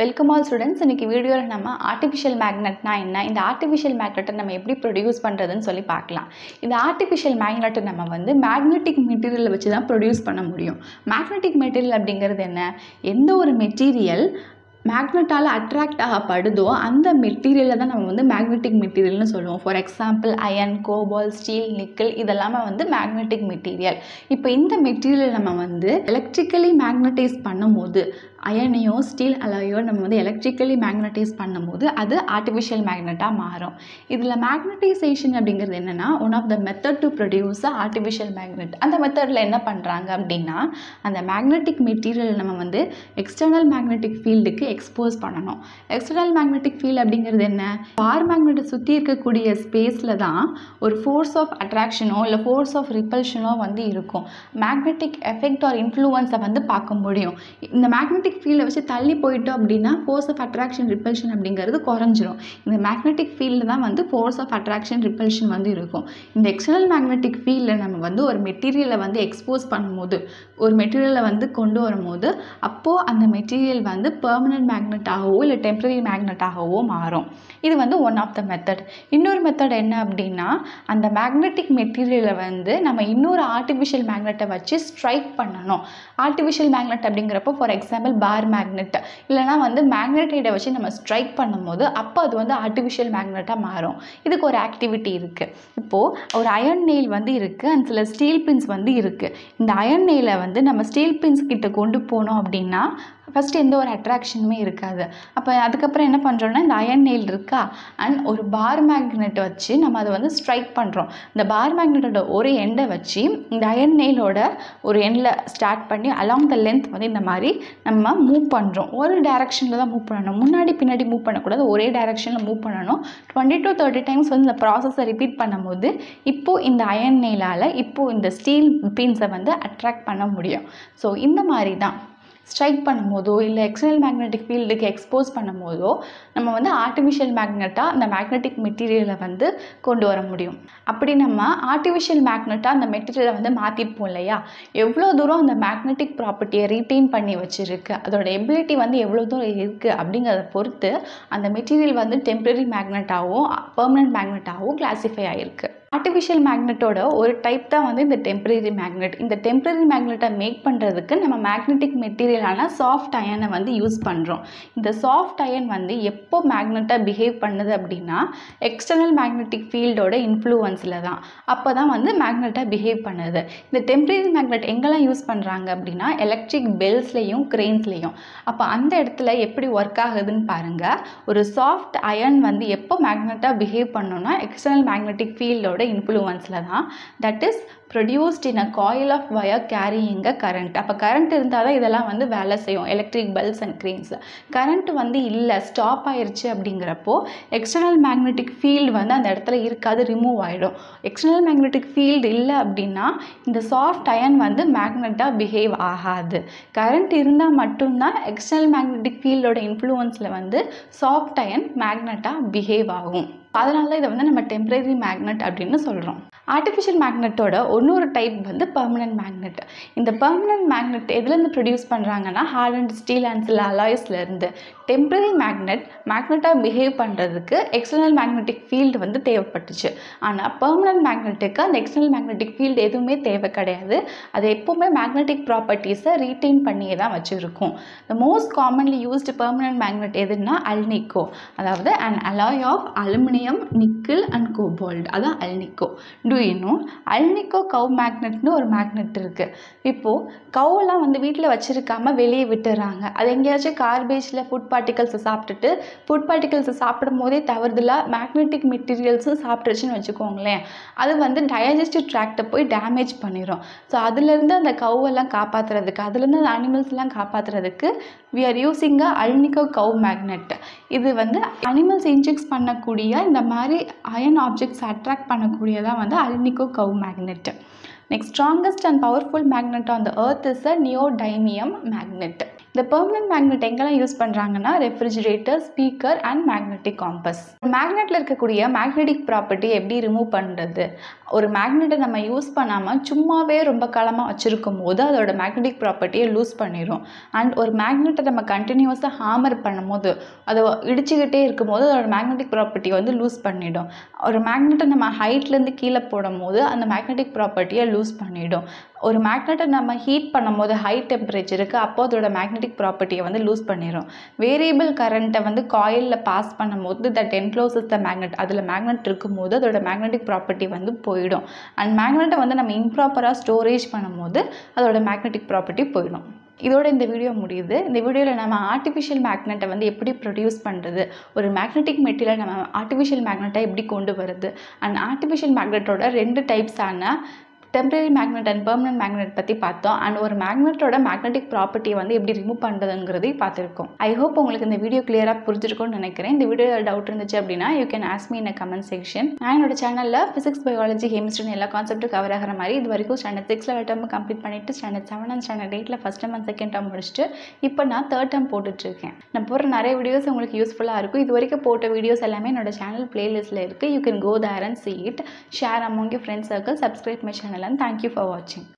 Welcome all students இன்றைக்கி வீடியோவில் நம்ம ஆர்டிஃபிஷியல் மேக்னெட்னா என்ன? இந்த ஆர்டிஃபிஷியல் மேக்னெட்டை நம்ம எப்படி ப்ரொடியூஸ் பண்ணுறதுன்னு சொல்லி பார்க்கலாம். இந்த ஆர்டிஃபிஷியல் மேக்னெட்டை நம்ம வந்து மேக்னெட்டிக் மெட்டீரியலை வச்சு தான் ப்ரொடியூஸ் பண்ண முடியும். மேக்னெட்டிக் மெட்டீரியல் அப்படிங்கிறது என்ன? எந்த ஒரு மெட்டீரியல் மேக்னெட்டால் அட்ராக்ட் ஆகப்படுதோ அந்த மெட்டீரியலை தான் நம்ம வந்து மேக்னெட்டிக் மெட்டீரியல்னு சொல்லுவோம். For example iron cobalt steel nickel இதெல்லாமே வந்து மேக்னெட்டிக் மெட்டீரியல் இப்போ இந்த மெட்டீரியல் நம்ம வந்து எலக்ட்ரிக்கலி மேக்னடைஸ் பண்ணும்போது அயனையோ ஸ்டீல் அலையோ நம்ம வந்து எலக்ட்ரிக்கலி மேக்னட்டைஸ் பண்ணும்போது அது ஆர்டிஃபிஷியல் மேக்னெட்டாக மாறும். இதில் மேக்னட்டைசேஷன் அப்படிங்கிறது என்னென்னா one of the method to produce artificial magnet அந்த மெத்தடில் என்ன பண்ணுறாங்க அப்படின்னா அந்த மேக்னெட்டிக் மெட்டீரியல் நம்ம வந்து எக்ஸ்டர்னல் மேக்னெட்டிக் ஃபீல்டுக்கு எக்ஸ்போஸ் பண்ணணும். எக்ஸ்டர்னல் மேக்னெட்டிக் ஃபீல்டு அப்படிங்கிறது என்ன? பார் மேக்னெட்டை சுற்றி இருக்கக்கூடிய ஸ்பேஸில் தான் ஒரு ஃபோர்ஸ் ஆஃப் அட்ராக்ஷனோ இல்லை ஃபோர்ஸ் ஆஃப் ரிப்பல்ஷனோ வந்து இருக்கும். மேக்னெட்டிக் எஃபெக்ட் ஆர் இன்ஃப்ளூவன்ஸை வந்து பார்க்க முடியும். இந்த மேக்னெட்டிக் ஃபீல்டை வச்சு தள்ளி போயிட்டோம் அப்படின்னா ஃபோர்ஸ் ஆஃப் அட்ராக்ஷன் ரிப்பல்ஷன் அப்படிங்கிறது குறைஞ்சிரும். இந்த மேக்னெட்டிக் ஃபீல்டில் தான் வந்து ஃபோர்ஸ் ஆஃப் அட்ராக்ஷன் ரிப்பல்ஷன் வந்து இருக்கும். இந்த எக்ஸ்டர்னல் மேக்னெட்டிக் ஃபீல்டில் நம்ம வந்து ஒரு மெட்டீரியலை வந்து எக்ஸ்போஸ் பண்ணும்போது ஒரு மெட்டீரியலை வந்து கொண்டு வரும்போது அப்போது அந்த மெட்டீரியல் வந்து பெர்மனன்ட் மேக்னெட்டாகவோ இல்லை டெம்பரரி மேக்னெட்டாகவோ மாறும். இது வந்து ஒன் ஆஃப் த மெத்தட் இன்னொரு மெத்தட் என்ன அப்படின்னா அந்த மேக்னெட்டிக் மெட்டீரியலை வந்து நம்ம இன்னொரு ஆர்டிஃபிஷியல் மேக்னெட்டை வச்சு ஸ்ட்ரைக் பண்ணணும். ஆர்டிஃபிஷியல் மேக்னெட் அப்படிங்கிறப்போ ஃபார் எக்ஸாம்பிள் பார் மேக்னெட் இல்லைனா வந்து மேக்னெட்டைடை வச்சு நம்ம ஸ்ட்ரைக் பண்ணும்போது அப்போ அது வந்து ஆர்டிஃபிஷியல் மேக்னெட்டாக மாறும். இதுக்கு ஒரு ஆக்டிவிட்டி இருக்குது இப்போது ஒரு அயன் நெயில் வந்து இருக்குது அண்ட் சில ஸ்டீல் பின்ஸ் வந்து இருக்குது இந்த அயன் நெயிலை வந்து நம்ம ஸ்டீல் பின்ஸ் கிட்ட கொண்டு போனோம் அப்படின்னா ஃபஸ்ட்டு எந்த ஒரு அட்ராக்ஷனுமே இருக்காது. அப்போ அதுக்கப்புறம் என்ன பண்ணுறோன்னா இந்த அயன் நெயில் இருக்கா? அண்ட் ஒரு பார் மேக்னெட் வச்சு நம்ம அதை வந்து ஸ்ட்ரைக் பண்ணுறோம் இந்த பார் மேக்னெட்டோட ஒரு எண்டை வச்சு இந்த அயன் நெயிலோட ஒரு எண்டில் ஸ்டார்ட் பண்ணி அலாங் த லென்த் வந்து இந்த மாதிரி நம்ம மூவ் பண்ணுறோம் ஒரு டைரக்ஷனில் தான் மூவ் பண்ணணும். முன்னாடி பின்னாடி மூவ் பண்ணக்கூடாது. ஒரே டேரக்ஷனில் மூவ் பண்ணணும். டுவெண்ட்டி டு தேர்ட்டி டைம்ஸ் வந்து இந்த ப்ராசஸை ரிப்பீட் பண்ணும்போது இப்போது இந்த அயன் நெயிலால் இப்போது இந்த ஸ்டீல் பீன்ஸை வந்து அட்ராக்ட் பண்ண முடியும். ஸோ இந்த மாதிரி தான். ஸ்ட்ரைக் பண்ணும்போதோ இல்லை எக்ஸ்டர்னல் மேக்னெட்டிக் ஃபீல்டுக்கு எக்ஸ்போஸ் பண்ணும்போதோ நம்ம வந்து ஆர்டிஃபிஷியல் மேக்னெட்டாக அந்த மேக்னெட்டிக் மெட்டீரியலை வந்து கொண்டு வர முடியும். அப்படி நம்ம ஆர்டிஃபிஷியல் மேக்னெட்டாக அந்த மெட்டீரியலை வந்து மாற்றிருப்போம் இல்லையா? எவ்வளோ தூரம் அந்த மேக்னெட்டிக் ப்ராப்பர்ட்டியை ரீட்டைன் பண்ணி வச்சுருக்கு அதோட எபிலிட்டி வந்து எவ்வளோ தூரம் இருக்குது அப்படிங்கிறத பொறுத்து அந்த மெட்டீரியல் வந்து டெம்பரரி மேக்னெட்டாகவும் பர்மனெண்ட் மேக்னெட்டாகவும் கிளாஸிஃபை ஆகிருக்கு ஆர்டிஃபிஷியல் மேக்னெட்டோட ஒரு டைப் தான் வந்து இந்த டெம்பரரி மேக்னெட் இந்த டெம்பரரி மேக்னெட்டை மேக் பண்ணுறதுக்கு நம்ம மேக்னெட்டிக் மெட்டீரியலான சாஃப்ட் அயனை வந்து யூஸ் பண்ணுறோம் இந்த சாஃப்ட் அயன் வந்து எப்போ மேக்னெட்டாக பிஹேவ் பண்ணுது அப்படின்னா எக்ஸ்டர்னல் மேக்னெட்டிக் ஃபீல்டோட இன்ஃப்ளூவன்ஸில் தான். அப்போ தான் வந்து மேக்னெட்டாக பிஹேவ் பண்ணுது. இந்த டெம்பரரி மேக்னெட் எங்கெல்லாம் யூஸ் பண்ணுறாங்க அப்படின்னா எலக்ட்ரிக் பெல்ஸ்லேயும் கிரெயின்ஸ்லேயும் அப்போ அந்த இடத்துல எப்படி ஒர்க் ஆகுதுன்னு பாருங்கள் ஒரு சாஃப்ட் அயன் வந்து எப்போ மேக்னெட்டாக பிஹேவ் பண்ணணும்னா எக்ஸ்டர்னல் மேக்னெட்டிக் ஃபீல்டோட இதோட இன்ஃப்ளூவன்ஸில் தான். That is produced in a coil of wire carrying a current அப்போ கரண்ட் இருந்தால் தான் இதெல்லாம் வந்து வேலை செய்யும். Electric pulse and greens current வந்து இல்லை ஸ்டாப் ஆயிடுச்சு அப்படிங்கிறப்போ எக்ஸ்டர்னல் மேக்னெட்டிக் ஃபீல்டு வந்து அந்த இடத்துல இருக்காது ரிமூவ் ஆகிடும் எக்ஸ்டர்னல் மேக்னெட்டிக் ஃபீல்டு இல்லை அப்படின்னா இந்த சாஃப்ட் அயன் வந்து மேக்னெட்டாக பிஹேவ் ஆகாது. கரண்ட் இருந்தால் மட்டும்தான் எக்ஸ்டர்னல் மேக்னெட்டிக் ஃபீல்டோட இன்ஃப்ளூவன்ஸில் வந்து சாஃப்ட் அயன் மேக்னெட்டாக பிஹேவ் ஆகும். அதனால இதை வந்து நம்ம டெம்பரரி மேக்னெட் அப்படின்னு சொல்கிறோம் ஆர்டிஃபிஷியல் மேக்னெட்டோட இன்னொரு டைப் வந்து பர்மனன்ட் மேக்னெட் இந்த பர்மனன்ட் மேக்னெட் எதுலேருந்து ப்ரொடியூஸ் பண்ணுறாங்கன்னா ஹார்ட் அண்ட் ஸ்டீல் அண்ட் சில அலாய்ஸ்லேருந்து டெம்பரரி மேக்னெட் மேக்னெட்டாக பிஹேவ் பண்ணுறதுக்கு எக்ஸ்டர்னல் மேக்னெட்டிக் ஃபீல்டு வந்து தேவைப்பட்டுச்சு. ஆனால் பர்மனன்ட் மேக்னெட்டுக்கு அந்த எக்ஸ்டர்னல் மேக்னெட்டிக் ஃபீல்டு எதுவுமே தேவை கிடையாது. அது எப்போவுமே மேக்னெட்டிக் ப்ராப்பர்ட்டிஸை ரீட்டைன் பண்ணியே தான் வச்சுருக்கும். The most commonly used permanent magnet எதுன்னா அல்னிக்கோ அதாவது and alloy of aluminium nickel and cobalt அதான் அல்னிக்கோ டூ இன்னும் அல்னிக்கோ கவ் மேக்னெட்னு ஒரு மேக்னெட் இருக்குது இப்போது கவுலாம் வந்து வீட்டில் வச்சுருக்காம வெளியே விட்டுறாங்க. அது எங்கேயாச்சும் கார்பேஜில் ஃபுட் பார்ட்டிகல்ஸை சாப்பிட்டுட்டு ஃபுட் பார்ட்டிகல்ஸை சாப்பிடும் போதே தவறுதலாக மேக்னெட்டிக் மெட்டீரியல்ஸும் சாப்பிட்ருச்சுன்னு வச்சுக்கோங்களேன். அது வந்து டயஜஸ்டிவ் ட்ராக்டை போய் டேமேஜ் பண்ணிடும் ஸோ அதுலேருந்து அந்த கவ்வெல்லாம் காப்பாற்றுறதுக்கு அதுலேருந்து அந்த அனிமல்ஸ்லாம் காப்பாற்றுறதுக்கு we are using a alnico cow magnet இது வந்து அனிமல்ஸ் இன்ஜெக்ட்ஸ் பண்ணக்கூடிய இந்த மாதிரி அயன் ஆப்ஜெக்ட்ஸ் அட்ராக்ட் பண்ணக்கூடியதான் வந்து alnico cow magnet Next strongest and powerful magnet on the earth is a neodymium magnet. இந்த பெர்மனன்ட் மேக்னெட் எங்கெல்லாம் யூஸ் பண்ணுறாங்கன்னா refrigerator speaker and magnetic compass மேக்னெட்டில் இருக்கக்கூடிய மேக்னெட்டிக் ப்ராப்பர்ட்டி எப்படி ரிமூவ் பண்ணுறது ஒரு மேக்னெட்டை நம்ம யூஸ் பண்ணாமல் சும்மாவே ரொம்ப காலமாக வச்சுருக்கும் போது அதோட மேக்னெட்டிக் ப்ராப்பர்ட்டியை லூஸ் பண்ணிடும் அண்ட் ஒரு மேக்னெட்டை நம்ம கண்டினியூஸாக ஹாமர் பண்ணும்போது அதை இடிச்சுக்கிட்டே இருக்கும்போது அதோட மேக்னெட்டிக் ப்ராப்பர்ட்டி வந்து லூஸ் பண்ணிடும். ஒரு மேக்னெட்டை நம்ம ஹைட்லேருந்து கீழே போடும் போது அந்த மேக்னெட்டிக் ப்ராப்பர்ட்டியை லூஸ் பண்ணிடும். ஒரு மேக்னெட்டை நம்ம ஹீட் பண்ணும்போது ஹை டெம்பரேச்சருக்கு அப்போ அதோட மேக்னெட்டிக் ப்ராப்பர்ட்டியை வந்து லூஸ் பண்ணிடும் வேரியபிள் கரண்ட்டை வந்து காயிலில் பாஸ் பண்ணும்போது தட் என்க்ளோசஸ் த மேக்னெட் அதில் மேக்னெட் இருக்கும்போது அதோட மேக்னெட்டிக் ப்ராப்பர்ட்டி வந்து போயிடும். அண்ட் மேக்னெட்டை வந்து நம்ம இம்ப்ராப்பராக ஸ்டோரேஜ் பண்ணும்போது அதோட மேக்னெட்டிக் ப்ராப்பர்ட்டி போயிடும். இதோட இந்த வீடியோ முடியுது. இந்த வீடியோவில் நம்ம ஆர்டிஃபிஷியல் மேக்னெட்டை வந்து எப்படி ப்ரொடியூஸ் பண்ணுறது ஒரு மேக்னெட்டிக் மெட்டீரியல் நம்ம ஆர்டிஃபிஷியல் மேக்னெட்டை எப்படி கொண்டு வருது அண்ட் ஆர்டிஃபிஷியல் மேக்னெட்டோட ரெண்டு டைப்ஸான temporary magnet and permanent magnet பற்றி பார்த்தோம். அண்ட் ஒரு மேக்னெட்டோட மேக்னெட்டிக் ப்ராப்பர்ட்டியை வந்து எப்படி ரிமூவ் பண்ணுறதுங்கிறதையும் பார்த்துருக்கோம். ஐ ஹோப் உங்களுக்கு இந்த வீடியோ கிளியராக புரிஞ்சிருக்கும்னு நினைக்கிறேன். இந்த வீடியோ டவுட் இருந்துச்சு அப்படின்னா you can ask me in comment section நான் என்னோட சேனலில் ஃபிசிக்ஸ் பயாலஜி கெமிஸ்ட்ரின்னு எல்லா கான்செப்ட்டும் கவர் ஆகிற மாதிரி இது வரைக்கும் ஸ்டாண்டர்ட் சிக்ஸில் டேர்ம் கம்ப்ளீட் பண்ணிவிட்டு ஸ்டாண்டர்ட் செவன் அண்ட் ஸ்டாண்டர்ட் எயிட்டில் first term and second term முடிச்சுட்டு இப்போ நான் தேர்ட் டேர்ம் போட்டுட்ருக்கேன். நான் போடுற நிறைய வீடியோஸ் உங்களுக்கு யூஸ்ஃபுல்லாக இருக்கும். இது வரைக்கும் போட்ட வீடியோஸ் எல்லாமே என்னோட சேனல் பிளேலிஸ்ட்டில் இருக்குது you can go there and see it share among friends circle subscribe my channel channel and thank you for watching